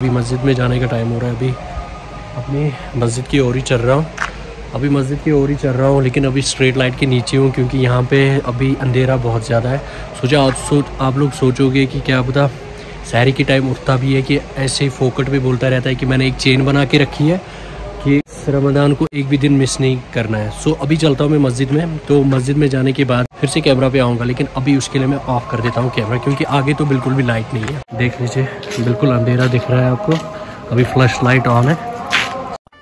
अभी मस्जिद में जाने का टाइम हो रहा है अभी। अपनी मस्जिद की ओर ही चल रहा हूँ। अभी मस्जिद की ओर ही चल रहा हूँ, लेकिन अभी स्ट्रेट लाइट के नीचे हूँ, क्योंकि यहाँ पे अभी अंधेरा बहुत ज़्यादा है। सोचा आप सोच आप लोग सोचोगे कि क्या पता शहरी के टाइम उठता भी है कि ऐसे ही फोकट भी बोलता रहता है कि मैंने एक चेन बना के रखी है कि रमदान को एक भी दिन मिस नहीं करना है। सो अभी चलता हूँ मैं मस्जिद में। तो मस्जिद में जाने के बाद फिर से कैमरा पे आऊँगा, लेकिन अभी उसके लिए मैं ऑफ़ कर देता हूँ कैमरा, क्योंकि आगे तो बिल्कुल भी लाइट नहीं है। देख लीजिए, बिल्कुल अंधेरा दिख रहा है आपको। अभी फ्लैश लाइट ऑन है।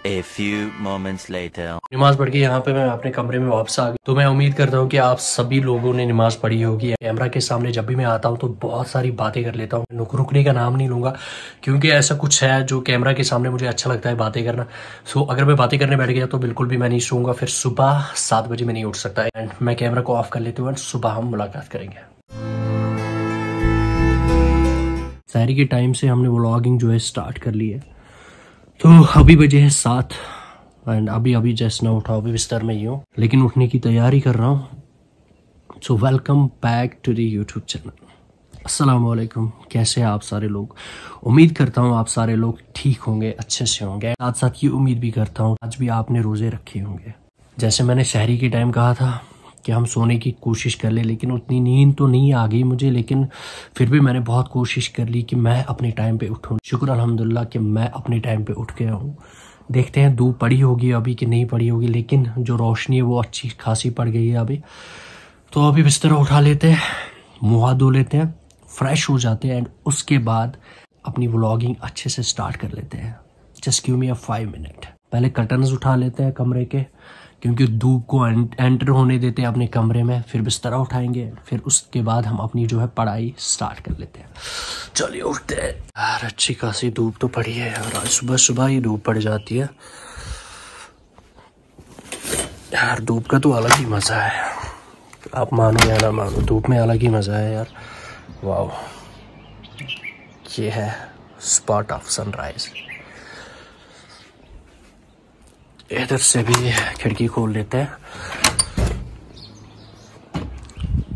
A few moments later. नमाज़ पढ़ के यहाँ पे मैं अपने कमरे में वापस आ गया। तो मैं उम्मीद करता हूँ कि आप सभी लोगों ने नमाज़ पढ़ी होगी। कैमरा के सामने जब भी मैं आता हूँ तो बहुत सारी बातें कर लेता हूँ। रुक रुकने का नाम नहीं लूँगा, क्योंकि ऐसा कुछ है जो कैमरा के सामने मुझे अच्छा लगता है बातें करना। सो अगर मैं बातें करने बैठ गया तो बिल्कुल भी मैं नहीं सोऊँगा। फिर सुबह सात बजे मैं नहीं उठ सकता। एंड मैं कैमरा को ऑफ़ कर लेती हूँ एंड सुबह हम मुलाकात करेंगे। शहरी के टाइम से हमने व्लॉगिंग जो है स्टार्ट कर ली है। तो अभी बजे है सात एंड अभी अभी जस्ट ना उठा, अभी बिस्तर में ही हूँ। लेकिन उठने की तैयारी कर रहा हूँ। So welcome back to the YouTube channel वालेकुम कैसे हैं आप सारे लोग? उम्मीद करता हूँ आप सारे लोग ठीक होंगे, अच्छे से होंगे। साथ साथ ये उम्मीद भी करता हूँ, आज भी आपने रोज़े रखे होंगे। जैसे मैंने शहरी के टाइम कहा था कि हम सोने की कोशिश कर ले, लेकिन उतनी नींद तो नहीं आ गई मुझे, लेकिन फिर भी मैंने बहुत कोशिश कर ली कि मैं अपने टाइम पे उठूं। शुक्र अलहमदिल्ला कि मैं अपने टाइम पे उठ गया हूँ। देखते हैं, धूप पड़ी होगी अभी कि नहीं पड़ी होगी, लेकिन जो रोशनी है वो अच्छी खासी पड़ गई है अभी। तो अभी बिस्तर उठा लेते हैं, मुँह धो लेते हैं फ्रेश हो जाते हैं एंड उसके बाद अपनी व्लॉगिंग अच्छे से स्टार्ट कर लेते हैं। Just give me a five minute पहले कर्टन्स उठा लेते हैं कमरे के। क्योंकि धूप को एंटर होने देते हैं अपने कमरे में, फिर बिस्तरा उठाएँगे, फिर उसके बाद हम अपनी जो है पढ़ाई स्टार्ट कर लेते हैं। चलिए उठते हैं। यार, अच्छी खासी धूप तो पड़ी है यार, आज सुबह सुबह ही धूप पड़ जाती है। यार, धूप का तो अलग ही मज़ा है। आप मानो या ना मानो, धूप में अलग ही मज़ा है यार। वाह ये है स्पॉट ऑफ़ सनराइज़ इधर से भी खिड़की खोल लेते हैं।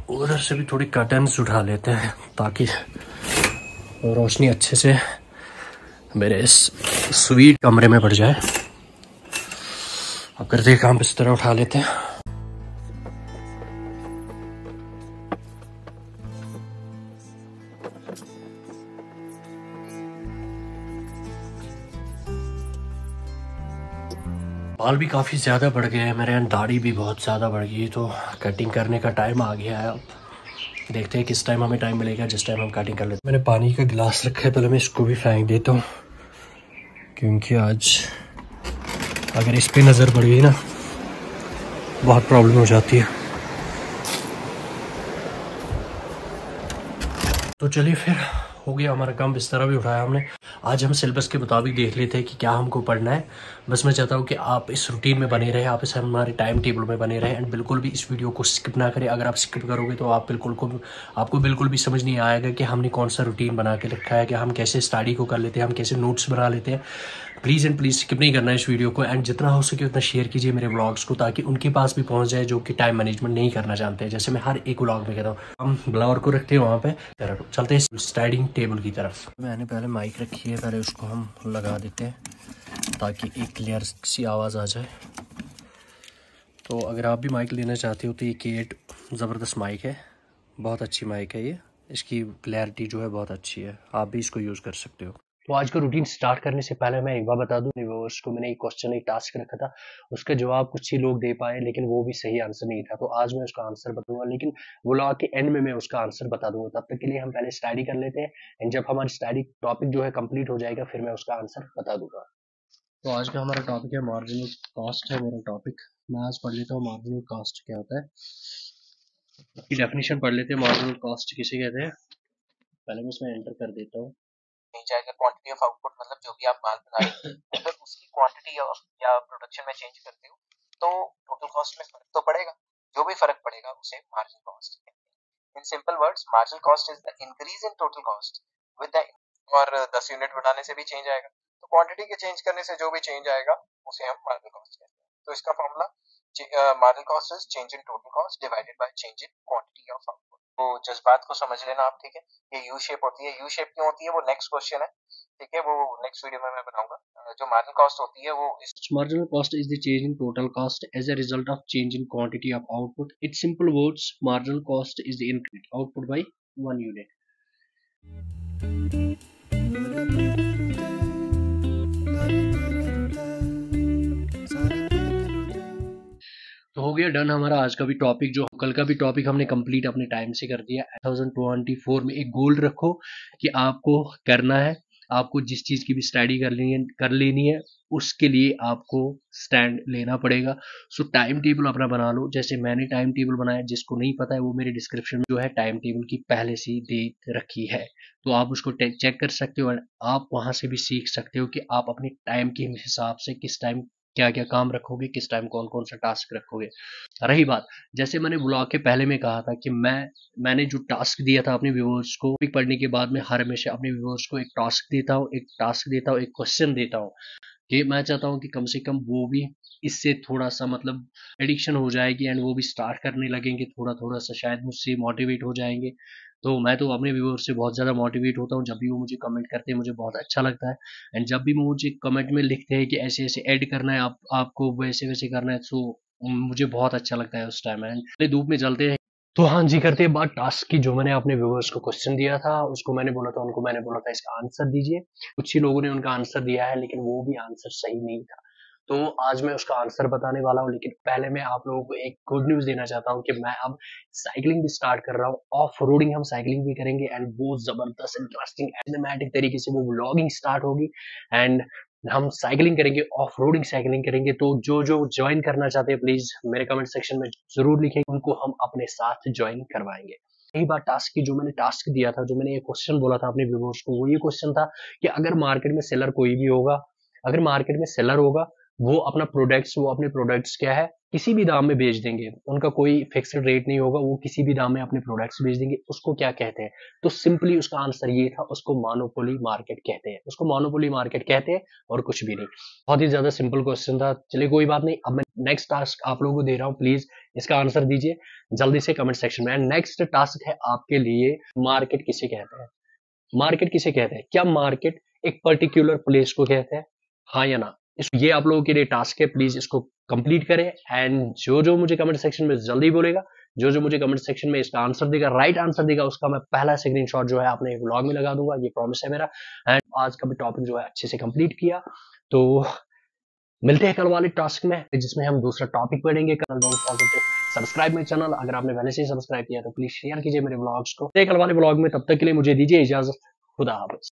उधर से भी थोड़ी कर्टन्स उठा लेते हैं ताकि रोशनी अच्छे से मेरे इस स्वीट कमरे में पड़ जाए। अब करते काम इस तरह उठा लेते हैं। बाल भी काफ़ी ज़्यादा बढ़ गए हैं, मेरे यहाँ दाढ़ी भी बहुत ज़्यादा बढ़ गई तो कटिंग करने का टाइम आ गया है अब। देखते हैं किस टाइम हमें टाइम मिलेगा, जिस टाइम हम कटिंग कर लेते हैं। मैंने पानी का गिलास रखा है, पहले मैं इसको भी फेंक देता हूँ, क्योंकि आज अगर इस पर नज़र पड़ गई ना, बहुत प्रॉब्लम हो जाती है। तो चलिए फिर हो गया हमारा काम बिस्तर भी उठाया हमने। आज हम सिलेबस के मुताबिक देख लेते हैं कि क्या हमको पढ़ना है। बस मैं चाहता हूँ कि आप इस रूटीन में बने रहे, आप इस हमारे टाइम टेबल में बने रहे एंड बिल्कुल भी इस वीडियो को स्किप ना करें। अगर आप स्किप करोगे तो आप बिल्कुल को, आपको बिल्कुल भी समझ नहीं आएगा कि हमने कौन सा रूटीन बना के रखा है, कि हम कैसे स्टडी को कर लेते हैं, हम कैसे नोट्स बना लेते हैं। प्लीज़ एंड प्लीज़ स्किप नहीं करना इस वीडियो को एंड जितना हो सके उतना शेयर कीजिए मेरे ब्लॉग्स को, ताकि उनके पास भी पहुँच जाए जो कि टाइम मैनेजमेंट नहीं करना चाहते जैसे मैं हर एक ब्लॉग में कहता हूँ, हम ब्लॉगर को रखते हैं वहाँ पे। चलते हैं स्टडिंग टेबल की तरफ़। मैंने पहले माइक रखी है, पहले उसको हम लगा देते हैं ताकि एक क्लियर सी आवाज़ आ जाए। तो अगर आप भी माइक लेना चाहते हो तो ये केट ज़बरदस्त माइक है। बहुत अच्छी माइक है ये। इसकी क्लैरिटी जो है बहुत अच्छी है। आप भी इसको यूज़ कर सकते हो। तो आज का रूटीन स्टार्ट करने से पहले मैं एक बार बता दूँ व्यूअर्स को मैंने एक क्वेश्चन एक टास्क रखा था, उसका जवाब कुछ ही लोग दे पाए, लेकिन वो भी सही आंसर नहीं था तो आज मैं उसका आंसर बताऊँगा, लेकिन ब्लॉग के एंड में मैं उसका आंसर बता दूँगा, तब तक के लिए हम पहले स्टडी कर लेते हैं एंड जब हमारी स्टडी टॉपिक जो है कंप्लीट हो जाएगा, फिर मैं उसका आंसर बता दूँगा। तो आज का हमारा टॉपिक है मार्जिनल कॉस्ट है मेरा टॉपिक मैं आज पढ़ लेता हूँ मार्जिनल कॉस्ट क्या होता है। डेफिनेशन पढ़ लेते हैं मार्जिनल कॉस्ट किसे कहते हैं। पहले मैं इसमें एंटर कर देता हूँ। नहीं जाएगा क्वांटिटी ऑफ़ आउटपुट मतलब जो भी आप माल बना रहे हो अगर उसकी क्वांटिटी या प्रोडक्शन में चेंज करते हो तो टोटल कॉस्ट में फ़र्क तो पड़ेगा। जो भी फ़र्क पड़ेगा उसे marginal cost in simple words marginal cost is the increase in total cost with the और 10 यूनिट बढ़ाने से भी चेंज आएगा। तो क्वांटिटी के चेंज करने से जो भी चेंज आएगा उसे हम मार्जिनल कॉस्ट कहते हैं। तो इसका formula marginal cost is change in total cost divided by change in quantity of output तो जज्बात को समझ लेना आप, ठीक है? ये यू शेप होती है। यू शेप क्यों होती है? वो नेक्स्ट क्वेश्चन है, ठीक है? वो नेक्स्ट वीडियो में मैं बनाऊँगा जो मार्जिन कॉस्ट होती है, वो marginal cost is the change in total cost as a result of change in quantity of output it simple words marginal cost is the increase output by 1 unit हो गया done हमारा आज का भी topic जो कल का भी टॉपिक हमने कंप्लीट अपने टाइम से कर दिया। 2024 में एक गोल रखो कि आपको करना है, आपको जिस चीज़ की भी स्टडी कर लेनी है, कर लेनी है, उसके लिए आपको स्टैंड लेना पड़ेगा। सो टाइम टेबल अपना बना लो। जैसे मैंने टाइम टेबल बनाया, जिसको नहीं पता है, वो मेरे डिस्क्रिप्शन में जो है टाइम टेबल की पहले से दे रखी है। तो आप उसको चेक कर सकते हो और आप वहाँ से भी सीख सकते हो कि आप अपने टाइम के हिसाब से किस टाइम क्या क्या काम रखोगे, किस टाइम कौन कौन सा टास्क रखोगे। रही बात, जैसे मैंने ब्लॉग के पहले में कहा था कि मैं, मैंने जो टास्क दिया था अपने व्यूवर्स को पढ़ने के बाद में हर हमेशा अपने व्यूवर्स को एक टास्क देता हूँ, एक टास्क देता हूँ, एक क्वेश्चन देता हूँ। कि मैं चाहता हूँ कि कम से कम वो भी इससे थोड़ा सा मतलब एडिक्शन हो जाएगी एंड वो भी स्टार्ट करने लगेंगे थोड़ा थोड़ा सा शायद मुझसे मोटिवेट हो जाएँगे। तो मैं तो अपने व्यूअर्स से बहुत ज़्यादा मोटिवेट होता हूँ। जब भी वो मुझे कमेंट करते हैं, मुझे बहुत अच्छा लगता है। एंड जब भी वो मुझे कमेंट में लिखते हैं कि ऐसे ऐसे ऐड करना है, आप, आपको वैसे वैसे करना है तो मुझे बहुत अच्छा लगता है उस टाइम एंड धूप में चलते हैं। तो हाँ जी, करते हैं बात। टास्क की जो मैंने अपने व्यूवर्स को क्वेश्चन दिया था, उसको मैंने बोला था, उनको मैंने बोला था, इसका आंसर दीजिए। कुछ ही लोगों ने उनका आंसर दिया है, लेकिन वो भी आंसर सही नहीं था। तो आज मैं उसका आंसर बताने वाला हूँ, लेकिन पहले मैं आप लोगों को एक गुड न्यूज़ देना चाहता हूँ कि मैं अब साइकिलिंग भी स्टार्ट कर रहा हूँ। ऑफ़ रोडिंग हम साइकिलिंग भी करेंगे एंड वो ज़बरदस्त इंटरेस्टिंग एनिमेटिक तरीके से वो ब्लॉगिंग स्टार्ट होगी एंड हम साइकिलिंग करेंगे ऑफ़ रोडिंग साइकिलिंग करेंगे। तो जो जो ज्वाइन करना चाहते हैं प्लीज़ मेरे कमेंट सेक्शन में ज़रूर लिखें, उनको हम अपने साथ ज्वाइन करवाएँगे। यही बात टास्क की जो मैंने टास्क दिया था, जो मैंने ये क्वेश्चन बोला था अपने व्यूवर्स को, वो ये क्वेश्चन था कि अगर मार्केट में सेलर कोई भी होगा, अगर मार्केट में सेलर होगा वो अपना प्रोडक्ट्स वो अपने प्रोडक्ट्स क्या है, किसी भी दाम में बेच देंगे। उनका कोई फिक्स्ड रेट नहीं होगा, वो किसी भी दाम में अपने प्रोडक्ट्स बेच देंगे। उसको क्या कहते हैं? तो सिंपली उसका आंसर ये था, उसको मानोपोली मार्केट कहते हैं। उसको मानोपोली मार्केट कहते हैं और कुछ भी नहीं। बहुत ही ज़्यादा सिंपल क्वेश्चन था। चलिए कोई बात नहीं, अब मैं नेक्स्ट टास्क आप लोगों को दे रहा हूँ प्लीज़ इसका आंसर दीजिए। जल्दी से कमेंट सेक्शन में नेक्स्ट टास्क है आपके लिए मार्केट किसे कहते हैं? मार्केट किसे कहते हैं? क्या मार्केट एक पर्टिकुलर प्लेस को कहते हैं? हाँ या ना? ये आप लोगों के लिए टास्क है प्लीज़ इसको कंप्लीट करें एंड जो जो मुझे कमेंट सेक्शन में जल्दी बोलेगा, जो जो मुझे कमेंट सेक्शन में इसका आंसर देगा राइट आंसर देगा, उसका मैं पहला स्क्रीनशॉट जो है अपने ब्लॉग में लगा दूँगा, ये प्रॉमिस है मेरा एंड आज का भी टॉपिक जो है अच्छे से कंप्लीट किया। तो मिलते हैं कल वाले टास्क में, जिसमें हम दूसरा टॉपिक पढ़ेंगे, कल सब्सक्राइब मेरे चैनल अगर आपने पहले से सब्सक्राइब किया तो प्लीज़ शेयर कीजिए मेरे ब्लॉग्स को। कल वाले ब्लॉग में, तब तक के लिए मुझे दीजिए इजाज़त, खुदा हाफिज।